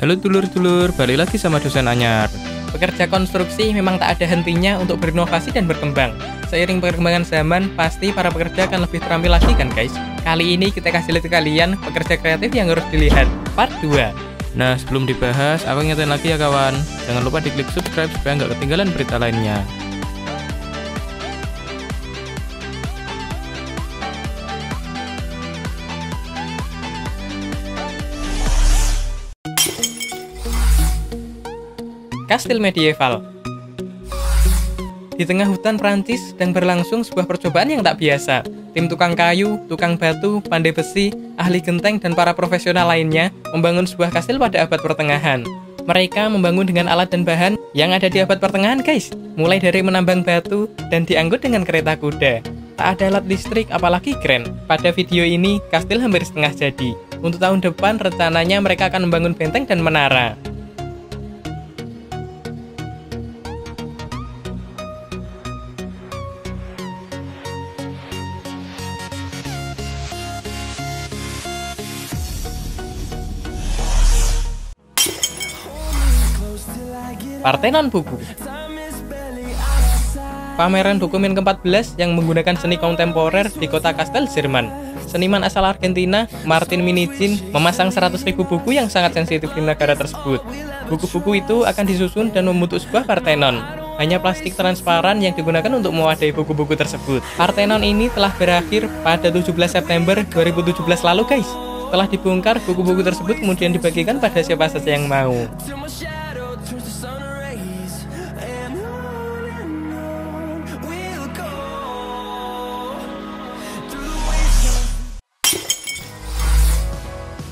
Halo dulur-dulur, balik lagi sama dosen Anyar. Pekerja konstruksi memang tak ada hentinya untuk berinovasi dan berkembang. Seiring perkembangan zaman, pasti para pekerja akan lebih terampil lagi kan guys? Kali ini kita kasih lihat kalian pekerja kreatif yang harus dilihat. Part 2. Nah, sebelum dibahas, aku ingetin lagi ya kawan. Jangan lupa diklik subscribe supaya nggak ketinggalan berita lainnya. Kastil medieval Di tengah hutan Prancis sedang berlangsung sebuah percobaan yang tak biasa. Tim tukang kayu, tukang batu, pandai besi, ahli genteng, dan para profesional lainnya membangun sebuah kastil pada abad pertengahan. Mereka membangun dengan alat dan bahan yang ada di abad pertengahan guys. Mulai dari menambang batu dan diangkut dengan kereta kuda. Tak ada alat listrik apalagi keren. Pada video ini, kastil hampir setengah jadi. Untuk tahun depan, rencananya mereka akan membangun benteng dan menara. Partenon Buku Pameran dokumen ke-14 yang menggunakan seni kontemporer di kota Kastel, Jerman. Seniman asal Argentina, Martin Minicin, memasang 100.000 buku yang sangat sensitif di negara tersebut. Buku-buku itu akan disusun dan membentuk sebuah Partenon. Hanya plastik transparan yang digunakan untuk mewadai buku-buku tersebut. Partenon ini telah berakhir pada 17 September 2017 lalu guys. Setelah dibongkar, buku-buku tersebut kemudian dibagikan pada siapa saja yang mau.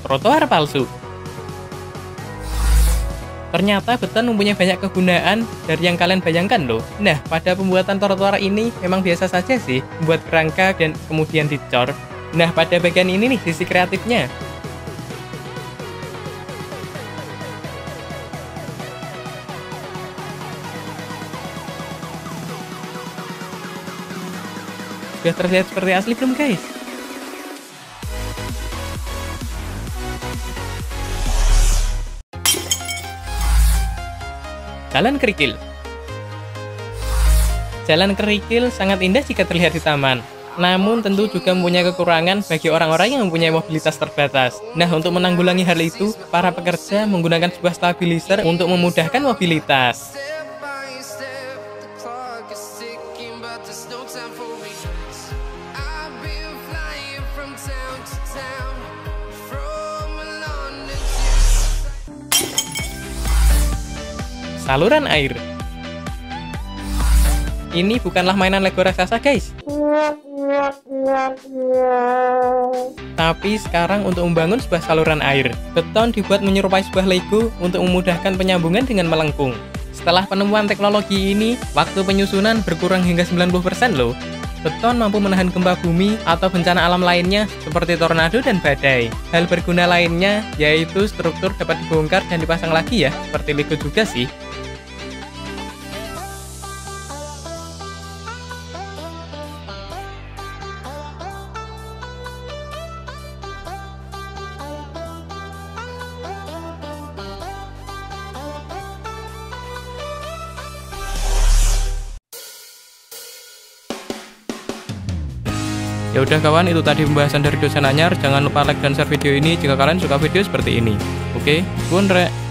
Trotoar palsu. Ternyata beton mempunyai banyak kegunaan dari yang kalian bayangkan loh. Nah, pada pembuatan trotoar ini memang biasa saja sih, buat kerangka dan kemudian dicor. Nah, pada bagian ini nih sisi kreatifnya. Sudah terlihat seperti asli belum guys? Jalan Kerikil Jalan Kerikil sangat indah jika terlihat di taman. Namun tentu juga mempunyai kekurangan bagi orang-orang yang mempunyai mobilitas terbatas. Nah, untuk menanggulangi hal itu, para pekerja menggunakan sebuah stabilizer untuk memudahkan mobilitas. Saluran air. Ini bukanlah mainan Lego raksasa, guys. Tapi sekarang untuk membangun sebuah saluran air, beton dibuat menyerupai sebuah Lego untuk memudahkan penyambungan dengan melengkung. Setelah penemuan teknologi ini, waktu penyusunan berkurang hingga 90% loh. Beton mampu menahan gempa bumi atau bencana alam lainnya seperti tornado dan badai. Hal berguna lainnya yaitu struktur dapat dibongkar dan dipasang lagi ya, seperti Lego juga sih. Ya udah kawan, itu tadi pembahasan dari dosen Anyar. Jangan lupa like dan share video ini jika kalian suka video seperti ini. Oke, okay? rek.